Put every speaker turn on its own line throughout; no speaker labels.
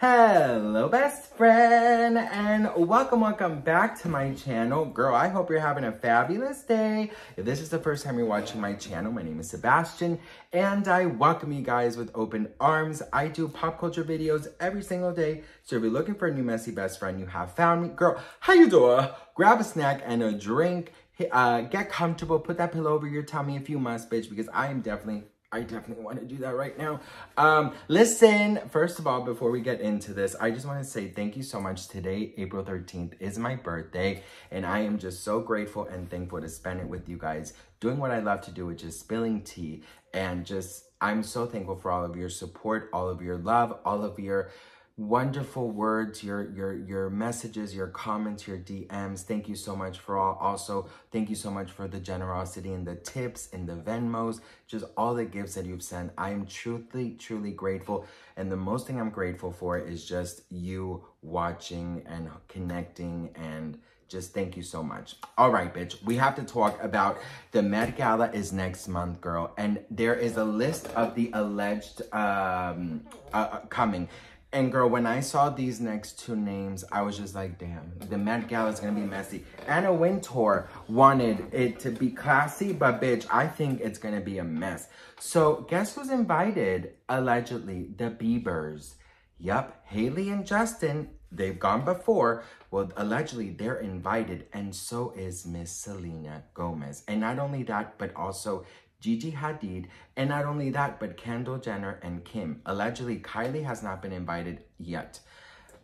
Hello, best friend, and welcome, welcome back to my channel. Girl, I hope you're having a fabulous day. If this is the first time you're watching my channel, my name is Sebastian, and I welcome you guys with open arms. I do pop culture videos every single day, so if you're looking for a new messy best friend, you have found me. Girl, how you doing? Grab a snack and a drink. Uh, get comfortable, put that pillow over your tummy if you must, bitch, because I am definitely I definitely want to do that right now. Um, listen, first of all, before we get into this, I just want to say thank you so much. Today, April 13th, is my birthday, and I am just so grateful and thankful to spend it with you guys, doing what I love to do, which is spilling tea, and just, I'm so thankful for all of your support, all of your love, all of your wonderful words, your your your messages, your comments, your DMs. Thank you so much for all. Also, thank you so much for the generosity and the tips and the Venmos, just all the gifts that you've sent. I am truly, truly grateful. And the most thing I'm grateful for is just you watching and connecting and just thank you so much. All right, bitch. We have to talk about the Met Gala is next month, girl. And there is a list of the alleged um, uh, coming. And girl, when I saw these next two names, I was just like, damn, the Met Gala is gonna be messy. Anna Wintour wanted it to be classy, but bitch, I think it's gonna be a mess. So guess who's invited, allegedly? The Biebers. Yep, Hailey and Justin, they've gone before. Well, allegedly, they're invited, and so is Miss Selena Gomez. And not only that, but also Gigi Hadid, and not only that, but Kendall Jenner and Kim. Allegedly, Kylie has not been invited yet.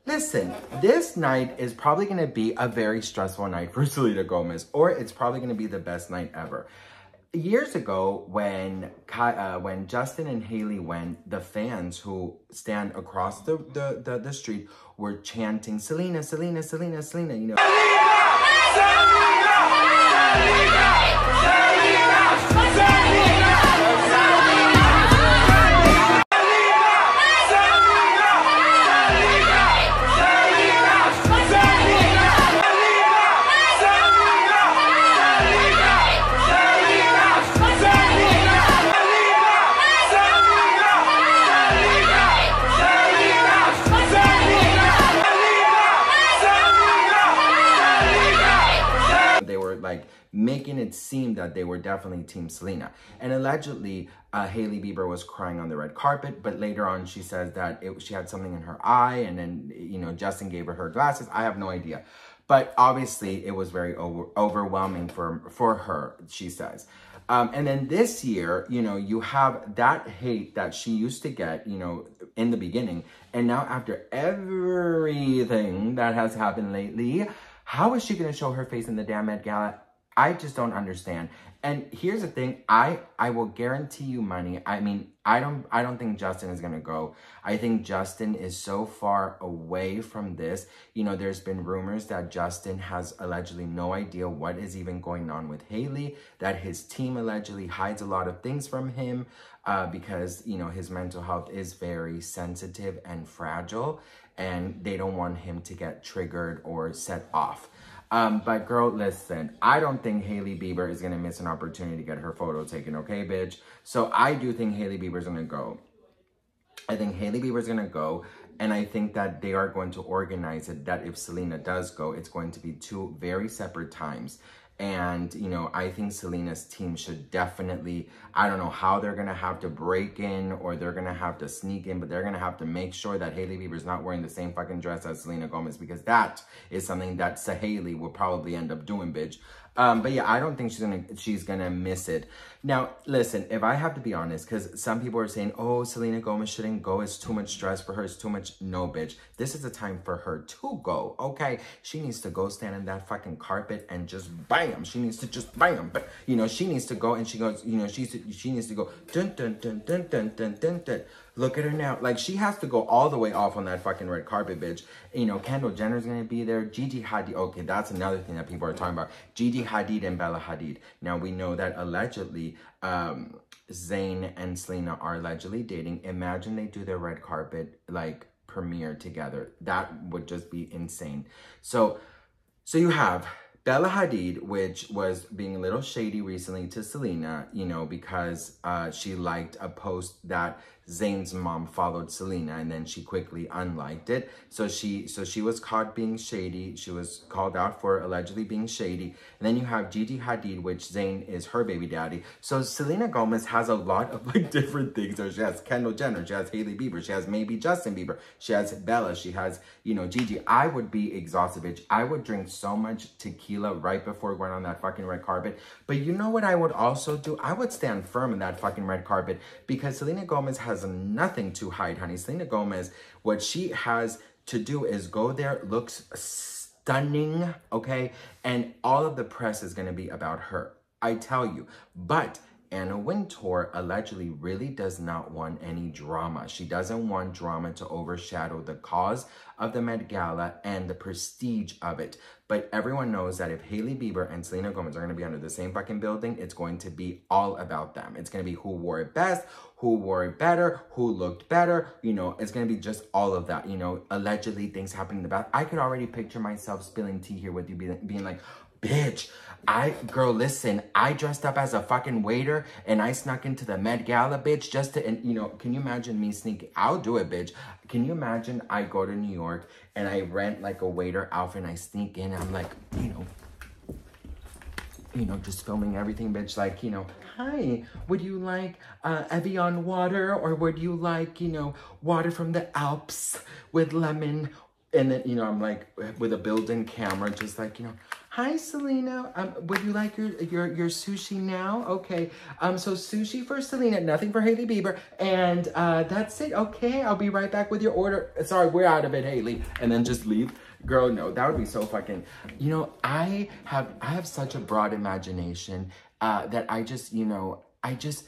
Listen, this night is probably going to be a very stressful night for Selena Gomez, or it's probably going to be the best night ever. Years ago, when uh, when Justin and Hailey went, the fans who stand across the, the, the, the street were chanting, Selena, Selena, Selena, Selena, you know. Selena! Selena! Making it seem that they were definitely Team Selena. And allegedly, uh, Hailey Bieber was crying on the red carpet, but later on she says that it, she had something in her eye and then, you know, Justin gave her her glasses. I have no idea. But obviously, it was very over overwhelming for, for her, she says. Um, and then this year, you know, you have that hate that she used to get, you know, in the beginning. And now after everything that has happened lately, how is she going to show her face in the damn Met Gala? I just don't understand. And here's the thing, I I will guarantee you money. I mean, I don't I don't think Justin is going to go. I think Justin is so far away from this. You know, there's been rumors that Justin has allegedly no idea what is even going on with Hailey, that his team allegedly hides a lot of things from him uh, because, you know, his mental health is very sensitive and fragile and they don't want him to get triggered or set off. Um, but girl, listen, I don't think Hailey Bieber is gonna miss an opportunity to get her photo taken, okay, bitch? So I do think Hailey Bieber's gonna go. I think Hailey Bieber's gonna go, and I think that they are going to organize it that if Selena does go, it's going to be two very separate times. And, you know, I think Selena's team should definitely, I don't know how they're going to have to break in or they're going to have to sneak in, but they're going to have to make sure that Hailey Bieber's not wearing the same fucking dress as Selena Gomez because that is something that Sahaley will probably end up doing, bitch. Um, but yeah, I don't think she's gonna she's gonna miss it. Now, listen, if I have to be honest, because some people are saying, oh, Selena Gomez shouldn't go. It's too much stress for her. It's too much. No, bitch. This is a time for her to go. Okay, she needs to go stand in that fucking carpet and just bam. She needs to just bam. But you know, she needs to go and she goes. You know, she's she needs to go dun dun dun dun dun dun dun dun. Look at her now. Like, she has to go all the way off on that fucking red carpet, bitch. You know, Kendall Jenner's gonna be there. Gigi Hadid. Okay, that's another thing that people are talking about. Gigi Hadid and Bella Hadid. Now, we know that allegedly, um, Zayn and Selena are allegedly dating. Imagine they do their red carpet, like, premiere together. That would just be insane. So, so you have Bella Hadid, which was being a little shady recently to Selena, you know, because uh, she liked a post that Zayn's mom followed Selena and then she quickly unliked it. So she so she was caught being shady. She was called out for allegedly being shady. And then you have Gigi Hadid, which Zayn is her baby daddy. So Selena Gomez has a lot of like different things. So she has Kendall Jenner, she has Hailey Bieber, she has maybe Justin Bieber, she has Bella, she has, you know, Gigi. I would be exhausted, bitch. I would drink so much tequila right before going on that fucking red carpet. But you know what I would also do? I would stand firm in that fucking red carpet because Selena Gomez has has nothing to hide, honey. Selena Gomez, what she has to do is go there, looks stunning, okay? And all of the press is to be about her. I tell you. But Anna Wintour allegedly really does not want any drama. She doesn't want drama to overshadow the cause of the Met Gala and the prestige of it. But everyone knows that if Hailey Bieber and Selena Gomez are going to be under the same fucking building, it's going to be all about them. It's going to be who wore it best, who wore it better, who looked better. You know, it's going to be just all of that. You know, allegedly things happening in the back. I could already picture myself spilling tea here with you being, being like, bitch, I, girl, listen, I dressed up as a fucking waiter and I snuck into the Met Gala, bitch, just to, and you know, can you imagine me sneaking? I'll do it, bitch. Can you imagine I go to New York and I rent like a waiter outfit and I sneak in I'm like, you know, you know, just filming everything, bitch. Like, you know, hi, would you like uh, Evian water or would you like, you know, water from the Alps with lemon? And then, you know, I'm like with a built-in camera, just like, you know, Hi, Selena. Um, would you like your, your, your sushi now? Okay. Um, so sushi for Selena, nothing for Hailey Bieber. And uh, that's it. Okay, I'll be right back with your order. Sorry, we're out of it, Hailey. And then just leave. Girl, no, that would be so fucking, you know, I have, I have such a broad imagination uh, that I just, you know, I just,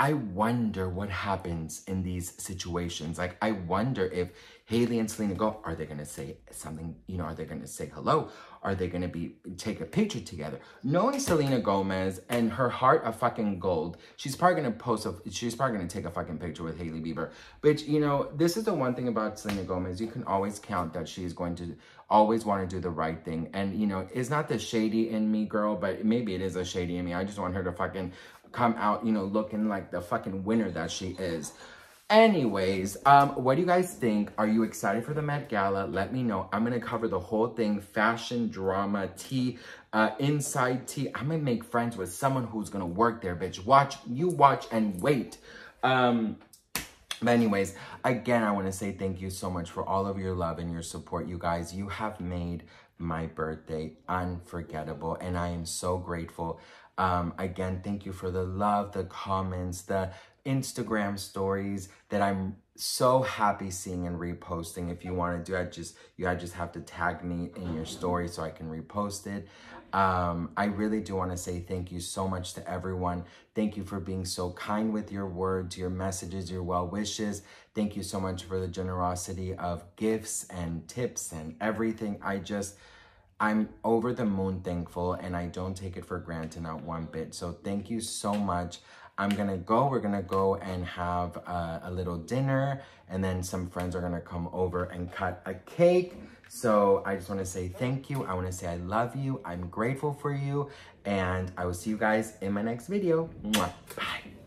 I wonder what happens in these situations. Like, I wonder if Hailey and Selena go, are they going to say something, you know, are they going to say hello? Are they going to be take a picture together? Knowing Selena Gomez and her heart of fucking gold, she's probably going to post a, she's probably going to take a fucking picture with Hailey Bieber. But, you know, this is the one thing about Selena Gomez. You can always count that she's going to always want to do the right thing. And, you know, it's not the shady in me, girl, but maybe it is a shady in me. I just want her to fucking come out, you know, looking like the fucking winner that she is. Anyways, um, what do you guys think? Are you excited for the Met Gala? Let me know. I'm going to cover the whole thing, fashion, drama, tea, uh, inside tea. I'm going to make friends with someone who's going to work there, bitch. Watch, you watch and wait. Um, but anyways, again, I want to say thank you so much for all of your love and your support, you guys. You have made my birthday unforgettable, and I am so grateful. Um, again, thank you for the love, the comments, the Instagram stories that I'm so happy seeing and reposting. If you want to do it, just you I just have to tag me in your story so I can repost it. Um, I really do want to say thank you so much to everyone. Thank you for being so kind with your words, your messages, your well wishes. Thank you so much for the generosity of gifts and tips and everything. I just I'm over the moon thankful and I don't take it for granted not one bit. So thank you so much. I'm gonna go, we're gonna go and have a, a little dinner and then some friends are gonna come over and cut a cake. So I just wanna say thank you. I wanna say I love you. I'm grateful for you and I will see you guys in my next video. Mwah. Bye.